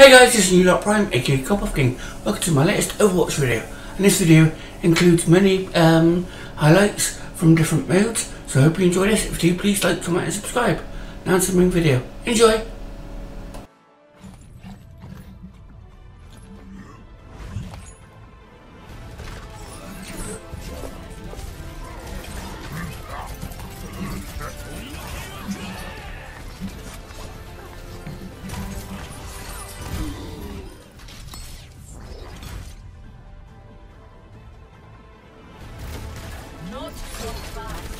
Hey guys, this is Nudoc Prime, aka Cop King. Welcome to my latest Overwatch video. And this video includes many um, highlights from different modes. So I hope you enjoy this. If you do, please like, comment and subscribe. Now to the main video. Enjoy! Not so fast.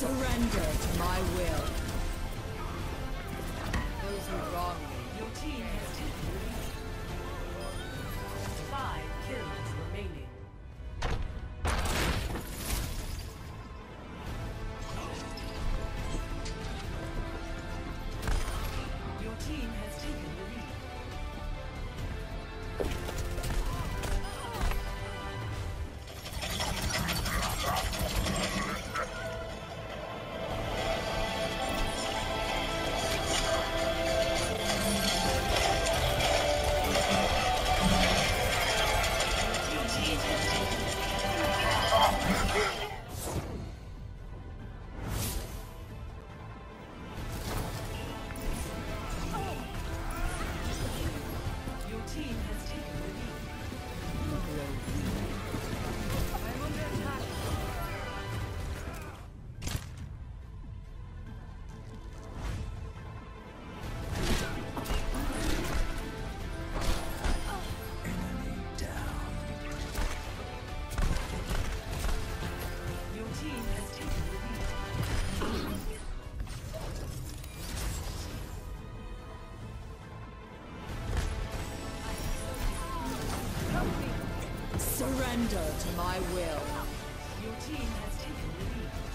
Surrender to my will. Those who wrong me, Your team has taken. Five kills remaining. Your team has surrender to my will. Your team has taken the lead.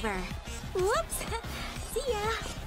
Over. Whoops. See ya.